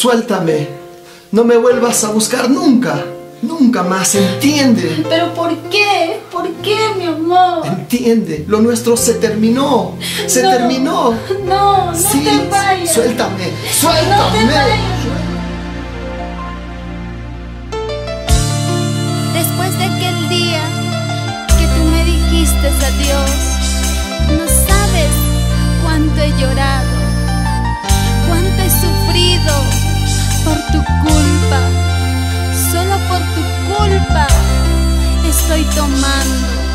Suéltame. No me vuelvas a buscar nunca. Nunca más, entiende. ¿Pero por qué? ¿Por qué, mi amor? Entiende, lo nuestro se terminó. Se terminó. No, no te vayas. Suéltame, suéltame. No te vayas. Después de aquel día que tú me dijiste adiós, no sabes cuánto he llorado, tomando